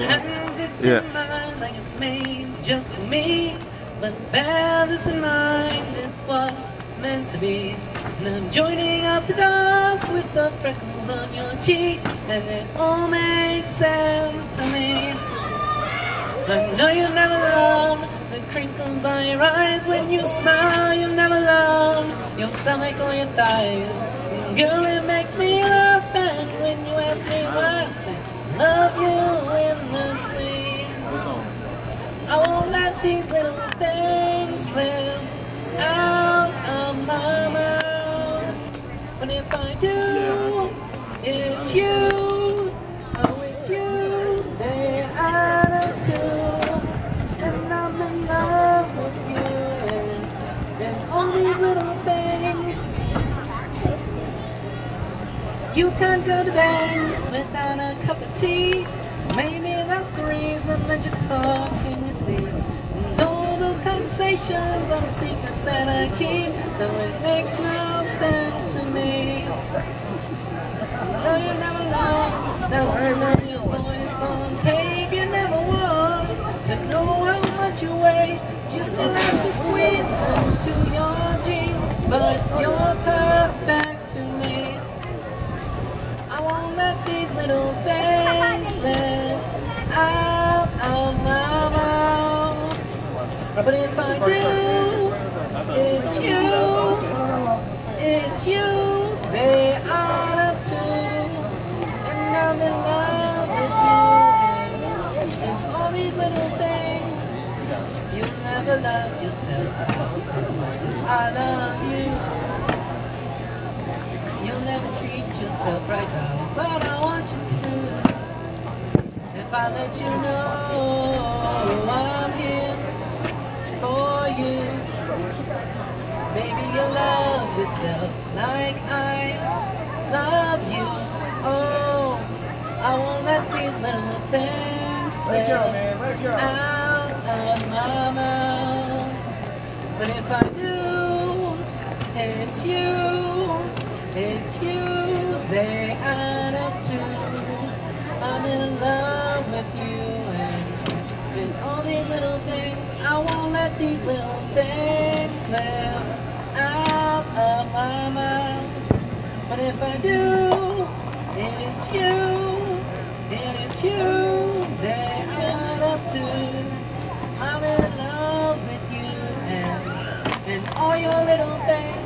And it's Yeah. in mind like it's made just for me. But bear this in mind, it was meant to be. And I'm joining up the dots with the freckles on your cheeks, and it all makes sense to me. I know you've never loved the crinkles by your eyes when you smile. You've never loved your stomach or your thighs. Girl, it makes me these little things slip out of my mouth. But if I do, it's you. Oh, it's you. They add up to. And I'm in love with you. And there's all these little things. You can't go to bed without a cup of tea. Maybe that's the reason that you talk in your sleep. Conversations are secrets that I keep. Though it makes no sense to me. No, you never loved the sound of your voice on tape. You never want to know how much you weigh. You still have to squeeze into your jeans, but you're perfect to me. I won't let these little But if I do, it's you, it's you, they are up to. And I'm in love with you. And all these little things, you'll never love yourself as much as I love you. You'll never treat yourself right now, but I want you to. If I let you know I'm here for you, maybe you'll love yourself like I love you. Oh, I won't let these little things slip out of my mouth. But if I do, it's you, it's you they add up to. I'm in love with you and, and all these little things these little things slip out of my mind. But if I do, it's you, it's you They I'm up to. I'm in love with you and, and all your little things.